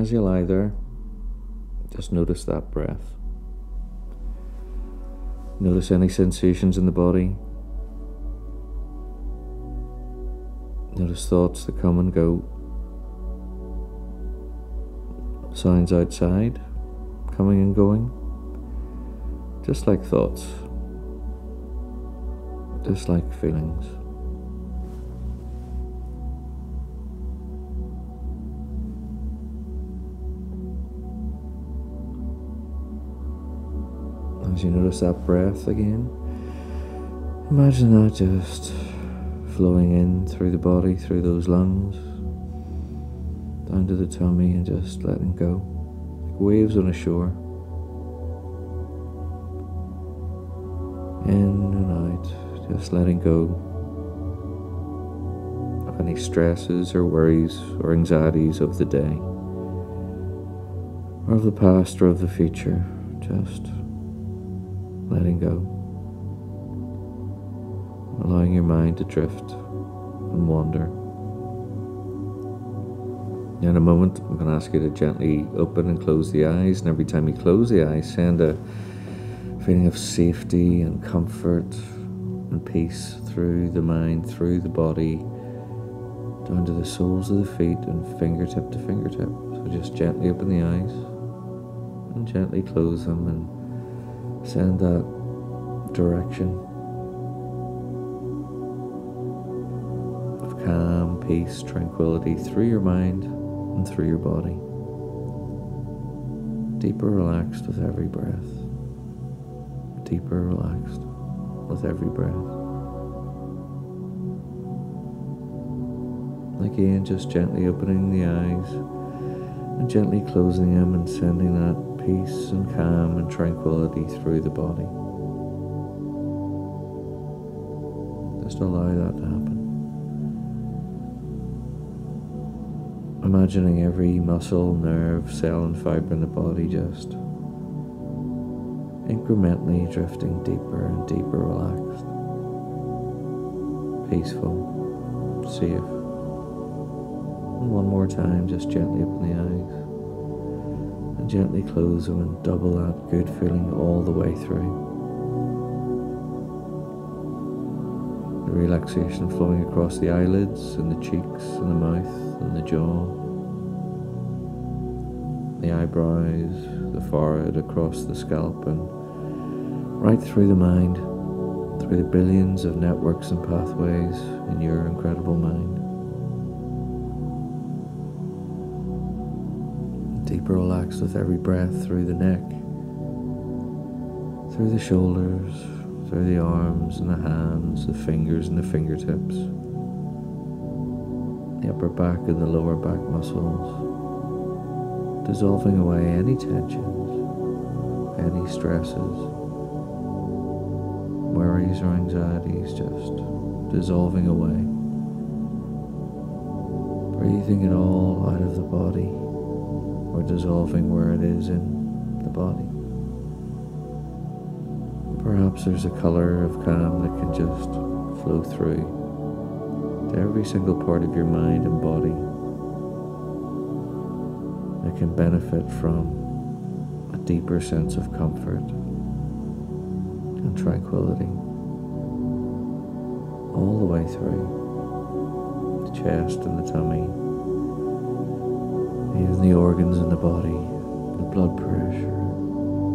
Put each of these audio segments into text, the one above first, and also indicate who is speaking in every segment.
Speaker 1: as you lie there, just notice that breath. Notice any sensations in the body. Notice thoughts that come and go. Signs outside, coming and going. Just like thoughts. Just like feelings. As you notice that breath again, imagine that just flowing in through the body, through those lungs, down to the tummy, and just letting go. Like waves on a shore. In and out, just letting go of any stresses or worries or anxieties of the day, or of the past or of the future. Just letting go, allowing your mind to drift and wander. In a moment, I'm going to ask you to gently open and close the eyes, and every time you close the eyes, send a feeling of safety and comfort and peace through the mind, through the body, down to the soles of the feet and fingertip to fingertip. So just gently open the eyes and gently close them and Send that direction of calm, peace, tranquility through your mind and through your body. Deeper relaxed with every breath. Deeper relaxed with every breath. Again, just gently opening the eyes and gently closing them and sending that peace and calm and tranquility through the body. Just allow that to happen. Imagining every muscle, nerve, cell, and fiber in the body just incrementally drifting deeper and deeper relaxed, peaceful, safe. And one more time, just gently open the eyes gently close them and double that good feeling all the way through. The relaxation flowing across the eyelids and the cheeks and the mouth and the jaw, the eyebrows, the forehead, across the scalp, and right through the mind, through the billions of networks and pathways in your incredible mind. Deeper relaxed with every breath through the neck, through the shoulders, through the arms and the hands, the fingers and the fingertips, the upper back and the lower back muscles, dissolving away any tensions, any stresses, worries or anxieties, just dissolving away. Breathing it all out of the body or dissolving where it is in the body. Perhaps there's a color of calm that can just flow through to every single part of your mind and body that can benefit from a deeper sense of comfort and tranquility all the way through the chest and the tummy even the organs in the body, the blood pressure,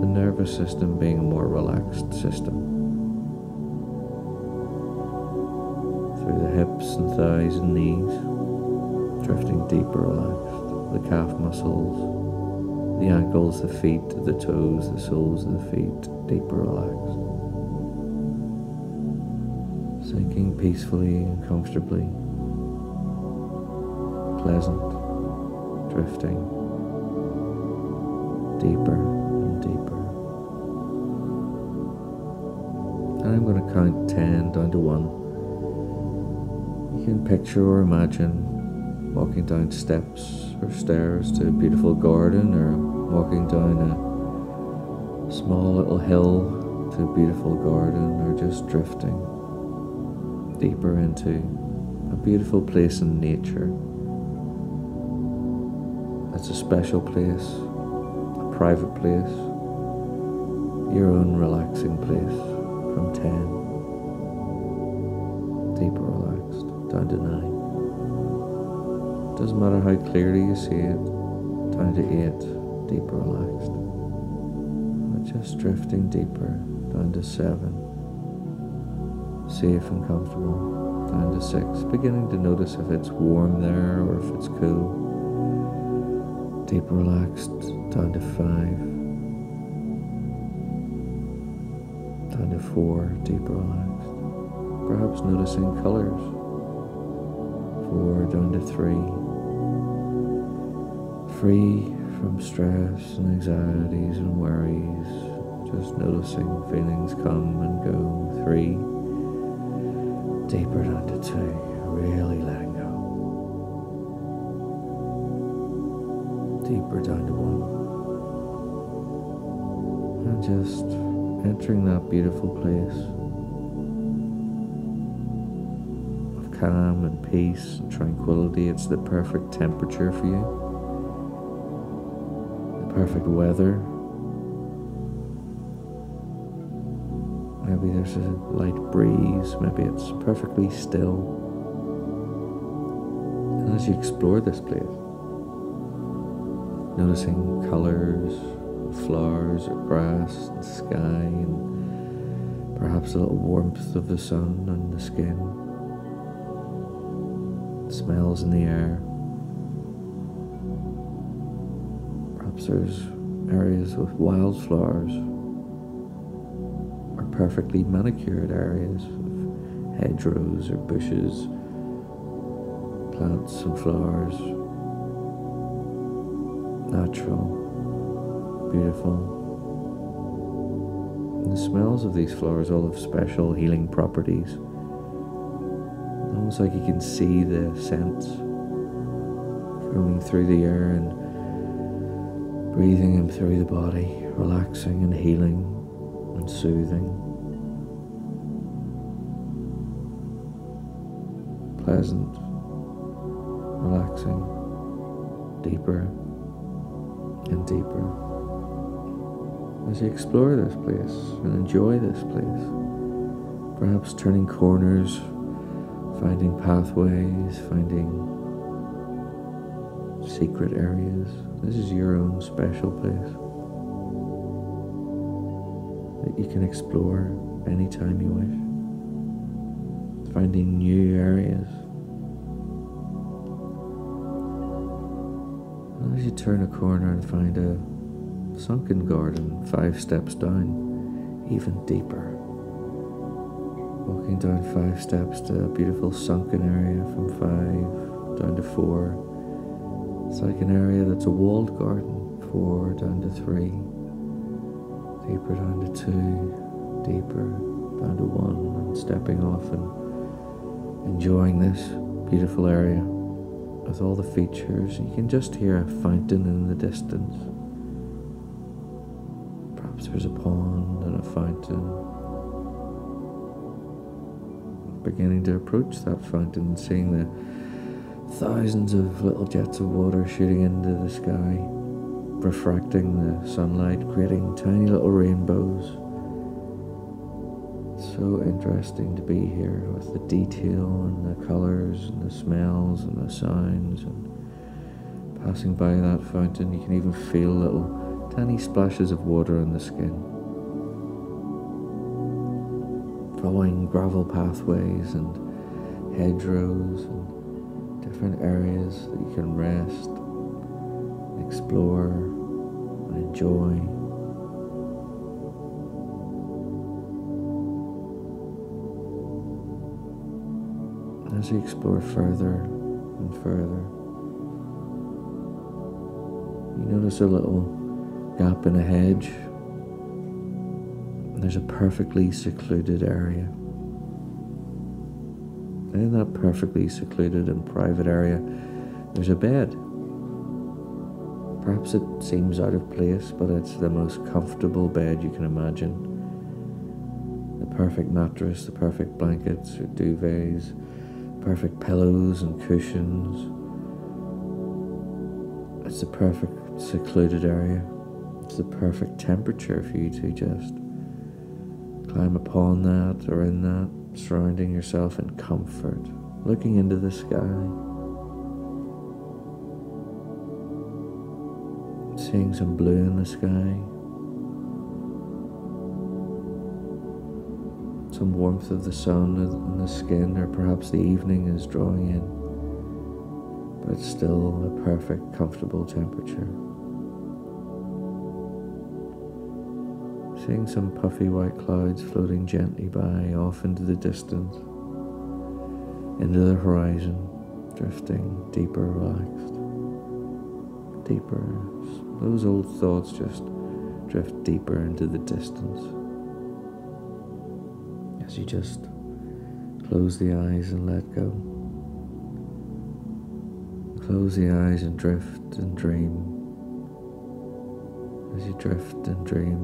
Speaker 1: the nervous system being a more relaxed system. Through the hips and thighs and knees, drifting deeper relaxed, the calf muscles, the ankles, the feet, the toes, the soles of the feet, deeper relaxed. Sinking peacefully and comfortably, pleasant drifting deeper and deeper. And I'm going to count 10 down to 1. You can picture or imagine walking down steps or stairs to a beautiful garden or walking down a small little hill to a beautiful garden or just drifting deeper into a beautiful place in nature it's a special place, a private place, your own relaxing place from 10. Deeper relaxed, down to 9. Doesn't matter how clearly you see it, down to 8, deeper relaxed. But just drifting deeper, down to 7. Safe and comfortable, down to 6. Beginning to notice if it's warm there or if it's cool. Deep relaxed, down to 5. down to four, deep relaxed. Perhaps noticing colors. Four down to three. Free from stress and anxieties and worries. Just noticing feelings come and go. Three. Deeper down to two. Really letting Deeper down to one. And just entering that beautiful place of calm and peace and tranquility. It's the perfect temperature for you, the perfect weather. Maybe there's a light breeze, maybe it's perfectly still. And as you explore this place, noticing colors, flowers or grass and sky and perhaps a little warmth of the sun on the skin, smells in the air. Perhaps there's areas with wildflowers or perfectly manicured areas of hedgerows or bushes, plants and flowers, natural beautiful. And the smells of these flowers all have special healing properties. Almost like you can see the scents roaming through the air and breathing them through the body, relaxing and healing and soothing. Pleasant, relaxing, deeper and deeper as you explore this place and enjoy this place. Perhaps turning corners, finding pathways, finding secret areas. This is your own special place that you can explore anytime you wish. Finding new areas. As you turn a corner and find a sunken garden five steps down, even deeper. Walking down five steps to a beautiful sunken area from five down to four. It's like an area that's a walled garden, four down to three, deeper down to two, deeper down to one, and stepping off and enjoying this beautiful area with all the features. You can just hear a fountain in the distance. Perhaps there's a pond and a fountain. Beginning to approach that fountain, seeing the thousands of little jets of water shooting into the sky, refracting the sunlight, creating tiny little rainbows. So interesting to be here with the detail and the colors and the smells and the sounds and passing by that fountain you can even feel little tiny splashes of water on the skin. Following gravel pathways and hedgerows and different areas that you can rest, explore, and enjoy. As you explore further and further, you notice a little gap in a hedge. There's a perfectly secluded area. And in that perfectly secluded and private area, there's a bed. Perhaps it seems out of place, but it's the most comfortable bed you can imagine. The perfect mattress, the perfect blankets or duvets, perfect pillows and cushions It's the perfect secluded area. It's the perfect temperature for you to just climb upon that or in that, surrounding yourself in comfort, looking into the sky, seeing some blue in the sky, some warmth of the sun on the skin, or perhaps the evening is drawing in, but still a perfect, comfortable temperature. Seeing some puffy white clouds floating gently by off into the distance, into the horizon, drifting deeper, relaxed, deeper. Those old thoughts just drift deeper into the distance as you just close the eyes and let go. Close the eyes and drift and dream. As you drift and dream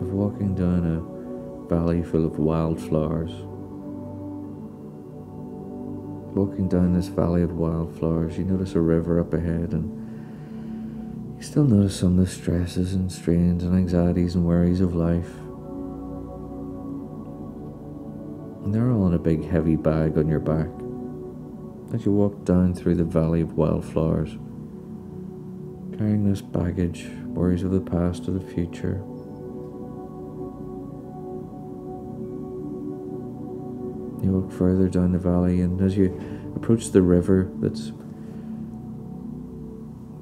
Speaker 1: of walking down a valley full of wildflowers. Walking down this valley of wildflowers, you notice a river up ahead and you still notice some of the stresses and strains and anxieties and worries of life. They're all in a big heavy bag on your back as you walk down through the valley of wildflowers, carrying this baggage, worries of the past or the future You walk further down the valley, and as you approach the river that's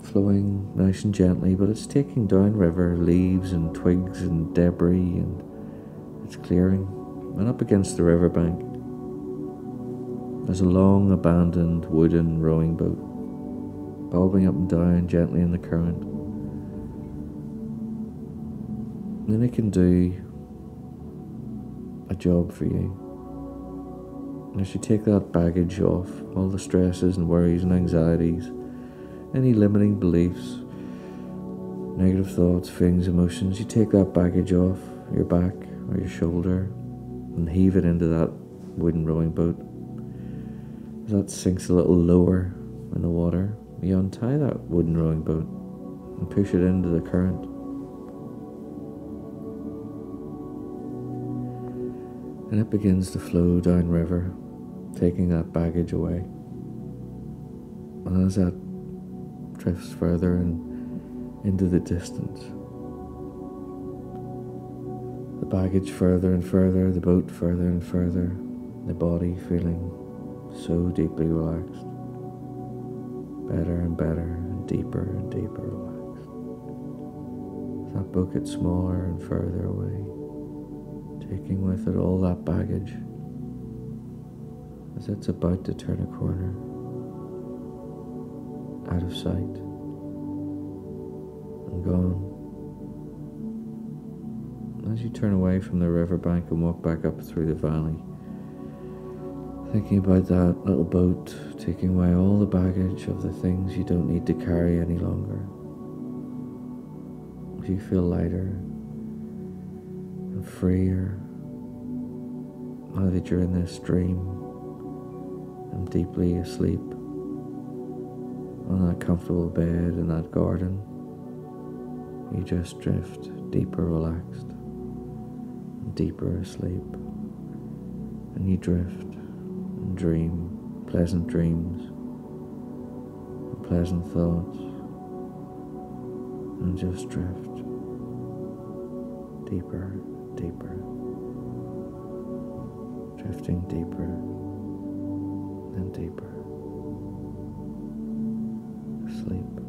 Speaker 1: flowing nice and gently, but it's taking down river leaves and twigs and debris, and it's clearing. And up against the riverbank, there's a long abandoned wooden rowing boat, bobbing up and down gently in the current. And it can do a job for you. And as you take that baggage off, all the stresses and worries and anxieties, any limiting beliefs, negative thoughts, feelings, emotions, you take that baggage off your back or your shoulder and heave it into that wooden rowing boat. As that sinks a little lower in the water, you untie that wooden rowing boat and push it into the current. And it begins to flow downriver taking that baggage away. And as that drifts further and into the distance, baggage further and further, the boat further and further, the body feeling so deeply relaxed, better and better, and deeper and deeper relaxed. That boat gets smaller and further away, taking with it all that baggage. As it's about to turn a corner. Out of sight. And gone. As you turn away from the riverbank and walk back up through the valley, thinking about that little boat taking away all the baggage of the things you don't need to carry any longer, you feel lighter and freer now that you're in this dream. I'm deeply asleep on that comfortable bed in that garden. You just drift deeper relaxed and deeper asleep. And you drift and dream pleasant dreams and pleasant thoughts and just drift deeper, deeper, drifting deeper and deeper. Sleep.